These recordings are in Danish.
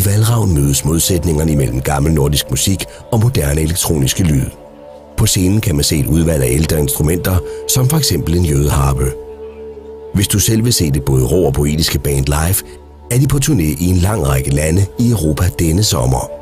I Valravn mødes modsætningerne imellem gammel nordisk musik og moderne elektroniske lyd. På scenen kan man se et udvalg af ældre instrumenter, som for eksempel en jødeharpe. Hvis du selv vil se det både rå og poetiske band live, er de på turné i en lang række lande i Europa denne sommer.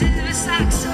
Vores lyd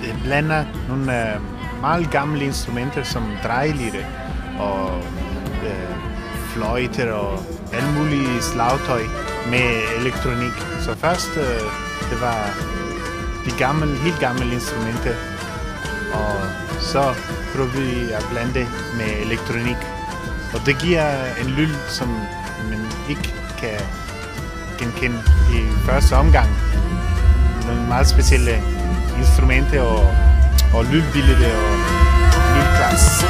det blander nogle øh, meget gamle instrumenter som drejlire og øh, fløjter og alle mulige slagtøj med elektronik. Så først øh, det var de gamle, helt gamle instrumenter, og så prøvede vi at blande med elektronik. Og det giver en lyd, som man ikke kan genkende i første omgang un mal spezielle Instrumente o, o Lülbille o Lülklass.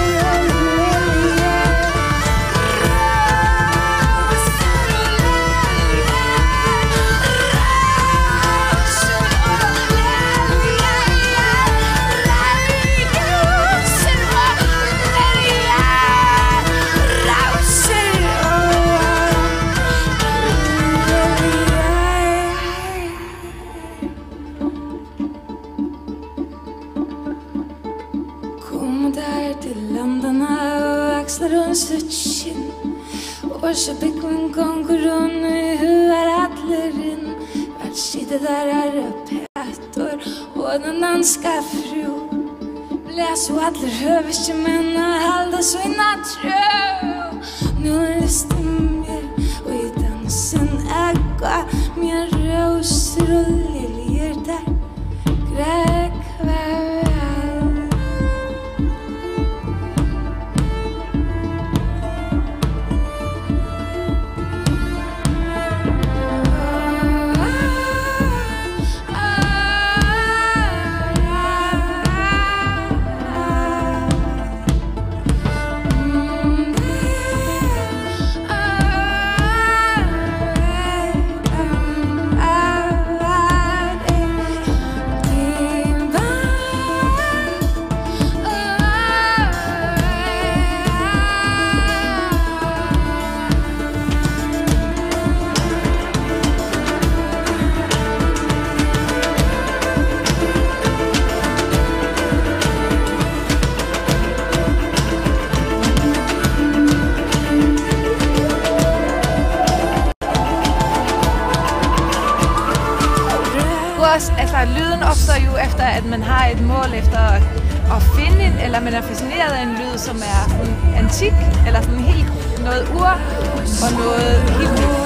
Från där till landarna och axlar hon sitt kinn. Och så fick hon gång och rund i huvar allir in Vart sitter där är upphettor och den danska fru. Läs och allir höverste män och halda så i nattro Nu är det stämmer och i dansen ägga Mina rosor och liljer där Gräs også, altså lyden opstår jo efter, at man har et mål efter at, at finde en, eller man er fascineret af en lyd, som er sådan antik, eller sådan helt noget ur, og noget helt